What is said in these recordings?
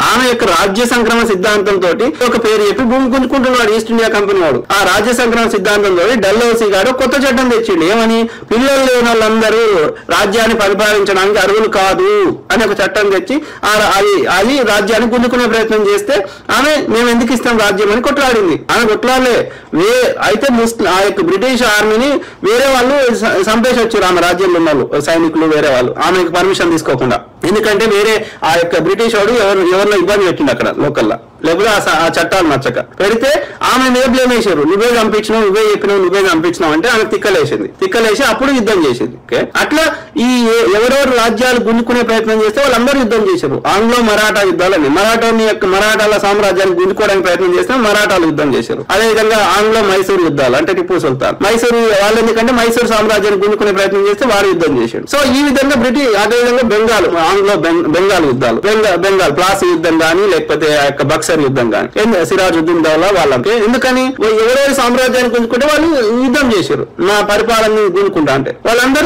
ఆమె యొక్క రాజ్య సంక్రమణ సిద్ధాంతంతో ఒక పేరు చెప్పి భూమి గుంజుకుంటున్నాడు ఈస్ట్ ఇండియా కంపెనీ వాడు. ఆ రాజ్య సంక్రమణ సిద్ధాంతంతో డల్హౌసీ గారు కొత్త చట్టం తెచ్చిండు. ఏమని? పిల్లలు లేని వాళ్ళందరూ రాజ్యాన్ని పరిపాలించడానికి అర్హులు కాదు అని ఒక చట్టం తెచ్చి ఆ అది అది రాజ్యాన్ని గుంజుకునే ప్రయత్నం చేస్తే ఆమె మేము ఎందుకు ఇస్తాం రాజ్యం అని కొట్లాడింది. ఆమె కొట్లాడలే. వే అయితే ముస్లిం ఆ యొక్క బ్రిటిష్ ఆర్మీని వేరే వాళ్ళు సంపేసి వచ్చారు ఆమె రాజ్యంలో ఉన్న వాళ్ళు సైనికులు వేరే వాళ్ళు. ఆమెకు పర్మిషన్ తీసుకోకుండా. ఎందుకంటే వేరే ఆ యొక్క బ్రిటిష్ వాడు ఎవరు ఎవరిలో ఇబ్బంది పెట్టిండు అక్కడ లోకల్లా. లేకపోతే ఆ చట్టాలు నచ్చక. పెడితే ఆమె మీద బ్లేమ్ వేసారు నువ్వే చంపించినావు నువ్వే చెప్పినావు నువ్వే చంపించినావు అంటే ఆమె తిక్కలేసింది. తిక్కలేసి అప్పుడు యుద్ధం చేసింది. ఓకే? అట్లా ఈ ఎవరెవరు రాజ్యాలు గుంజుకునే ప్రయత్నం చేస్తే వాళ్ళందరూ యుద్ధం చేశారు. ఆంగ్లో మరాఠా యుద్ధాలని మరాఠాని యొక్క మరాఠాల సామ్రాజ్యాన్ని గుంజుకోవడానికి ప్రయత్నం చేస్తే మరాఠాలు యుద్ధం చేశారు. అదే విధంగా ఆంగ్లో మైసూరు యుద్ధాలు అంటే టిప్పు సుల్తాన్. మైసూరు వాళ్ళు ఎందుకంటే మైసూరు సామ్రాజ్యాన్ని గుంజుకునే ప్రయత్నం చేస్తే వారు యుద్ధం చేశారు. సో ఈ విధంగా బ్రిటిష్ అదే విధంగా బెంగాల్ ఆంగ్లో బెంగ్- బెంగాల్ యుద్ధాలు. బెంగా- బెంగాల్ ప్లాసీ యుద్ధం కానీ లేకపోతే ఆ యొక్క బక్సర్ యుద్ధం కానీ సిరాజుద్దీన్ దౌలా వాళ్ళకి? ఎందుకని? ఎవరెవరి సామ్రాజ్యాన్ని గుంజుకుంటే వాళ్ళు యుద్ధం చేశారు. నా పరిపాలన గుంజుకుంటా అంటే. వాళ్ళందరూ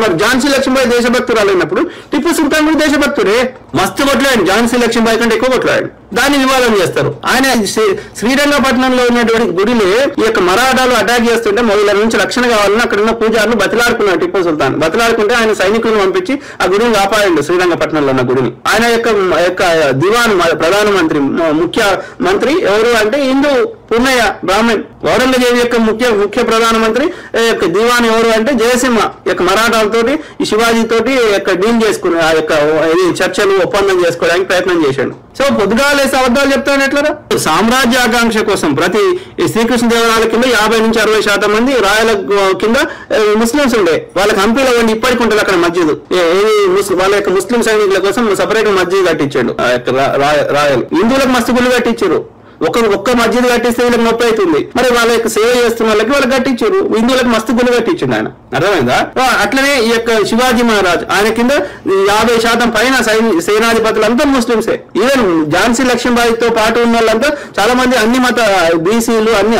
మరి ఝాన్సీ లక్ష్మీబాయి దేశభక్తురాలు అయినప్పుడు టిప్పు సుల్తాన్ కూడా దేశభక్తుడే. మస్తు కొట్లాడు ఝాన్సీ లక్ష్మీబాయి కంటే ఎక్కువ కొట్లాడు దాన్ని వివాదం చేస్తారు. ఆయన శ్రీ- శ్రీరంగపట్నంలో ఉన్నటువంటి గుడిని ఈ యొక్క మరాఠాలు అటాక్ చేస్తుంటే మొదల నుంచి రక్షణ కావాలని అక్కడ ఉన్న పూజారులు బతిలాడుకున్నారు టిప్పు సుల్తాన్. బతిలాడుకుంటే ఆయన సైనికులను పంపించి ఆ గుడిని కాపాడండి శ్రీరంగపట్నంలో ఉన్న గుడిని. ఆయన యొక్క యొక్క దివాన్ మ- ప్రధానమంత్రి ముఖ్య మంత్రి ఎవరు అంటే హిందూ పున్నయ్య బ్రాహ్మణ్. ఔరంగజేబు యొక్క ముఖ్య ముఖ్య ప్రధానమంత్రి యొక్క దివాన్ ఎవరు అంటే జయసింహ. యొక్క మరాఠాలతోటి ఈ శివాజీ తోటి యొక్క డీల్ చేసుకుని ఆ యొక్క చర్చలు ఒప్పందం చేసుకోవడానికి ప్రయత్నం చేశాడు. సో పొద్దుగాలేసి అబద్ధాలు చెప్తాను ఎట్లరా? సామ్రాజ్య ఆకాంక్ష కోసం ప్రతి శ్రీకృష్ణ దేవరాయల కింద యాభై నుంచి అరవై శాతం మంది రాయల కింద ముస్లింస్ ముస్లిమ్స్ ఉండే. వాళ్ళకి హంపీలో ఉండి ఇప్పటికి ఉంటుంది అక్కడ మస్జిద్. వాళ్ళ యొక్క ముస్లిం సైనికుల కోసం సపరేట్ మస్జిద్ కట్టించాడు. ఆ యొక్క రాయలు. హిందువులకు మస్తు గుళ్ళు కట్టించారు. ఒక ఒక్క మస్జిద్ కట్టిస్తే వీళ్ళకి నొప్పి అవుతుంది. మరి వాళ్ళ యొక్క సేవ చేస్తున్న వాళ్ళకి వాళ్ళు కట్టించారు హిందువులకు మస్తు గుళ్ళు కట్టించిండు ఆయన. అర్థమైందా? అట్లనే ఈ యొక్క శివాజీ మహారాజ్ ఆయన కింద యాభై శాతం పైన సేనాధిపతులు అంతా ముస్లింసే ఈవెన్ ఝాన్సీ లక్ష్మీబాయితో పాటు ఉన్న వాళ్ళంతా చాలా మంది అన్ని మత బీసీలు అన్ని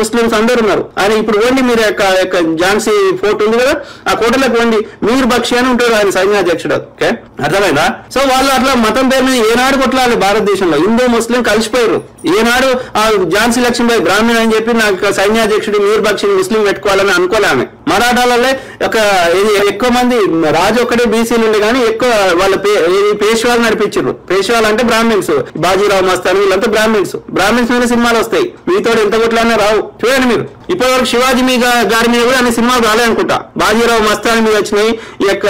ముస్లింస్ అందరు ఉన్నారు. ఆయన ఇప్పుడు ఓన్లీ మీరు యొక్క యొక్క ఝాన్సీ ఫోర్ట్ ఉంది కదా ఆ కోటలకు వండి మీరు బక్షి అని ఉంటారు ఆయన సైన్యాధ్యక్షుడు. ఓకే? అర్థమైందా? సో వాళ్ళు అట్లా మతం పేరు మీద ఏనాడు కొట్లాలి భారతదేశంలో. హిందూ ముస్లిం కలిసిపోయారు ఏనాడు ఆ ఝాన్సీ లక్ష్మీబాయి బ్రాహ్మణ్ అని చెప్పి నాకు సైన్యాధ్యక్షుడు మీర్ బక్షిని ముస్లిం పెట్టుకోవాలని అనుకోలే ఆమె మరాఠాలలో ఒక ఇది ఎక్కువ మంది రాజు ఒక్కడే బీసీలు ఉండే కానీ ఎక్కువ వాళ్ళ పే- పేష్వాలు నడిపించారు. పేష్వాలు అంటే బ్రాహ్మిన్స్ బాజీరావు మస్తాన్ వీళ్ళంతా బ్రాహ్మిన్స్ బ్రాహ్మిన్స్ మీద సినిమాలు వస్తాయి. మీతో ఎంత కొట్లాడినా రావు. చూడండి మీరు. ఇప్పటి వరకు శివాజీ మీద గారి మీద కూడా అన్ని సినిమాలు రాలేదనుకుంటా. బాజీరావు మస్తాని మీద వచ్చినాయి ఈ యొక్క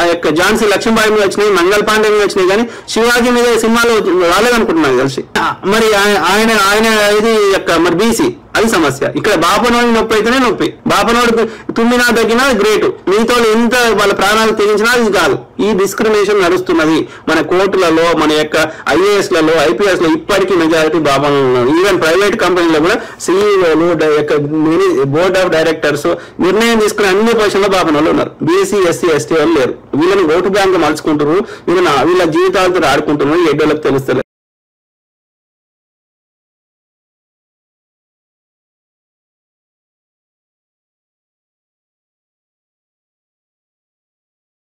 ఆ యొక్క ఝాన్సీ లక్ష్మీబాయి మీద వచ్చినాయి మంగళ పాండే మీద వచ్చినాయి కానీ శివాజీ మీద సినిమాలు రాలేదనుకుంటున్నాను తెలిసి. మరి ఆయన ఆయన ఇది యొక్క మరి బీసీ. అది సమస్య. ఇక్కడ బాపనోడి నొప్పి అయితేనే నొప్పి. బాపనోడు తుమ్మినా తగ్గినా గ్రేట్. మిగతా ఎంత వాళ్ళ ప్రాణాలు తెగించినా ఇది కాదు. ఈ డిస్క్రిమినేషన్ నడుస్తున్నది మన కోర్టులలో మన యొక్క ఐఏఎస్లలో ఐపీఎస్లో ఇప్పటికీ మెజారిటీ బాపనోళ్ళు ఉన్నారు ఈవెన్ ప్రైవేట్ కంపెనీలో కూడా సీఈఓలు యొక్క బోర్డ్ ఆఫ్ డైరెక్టర్స్ నిర్ణయం తీసుకునే అన్ని పొజిషన్లో బాపనోళ్ళు ఉన్నారు. బీసీ ఎస్సీ ఎస్టీ వాళ్ళు లేరు. వీళ్ళని ఓటు బ్యాంక్ మలుచుకుంటారు వీళ్ళని వీళ్ళ జీవితాలతో ఆడుకుంటున్నారు ఎడ్డోళ్ళకి తెలుస్తలేదు.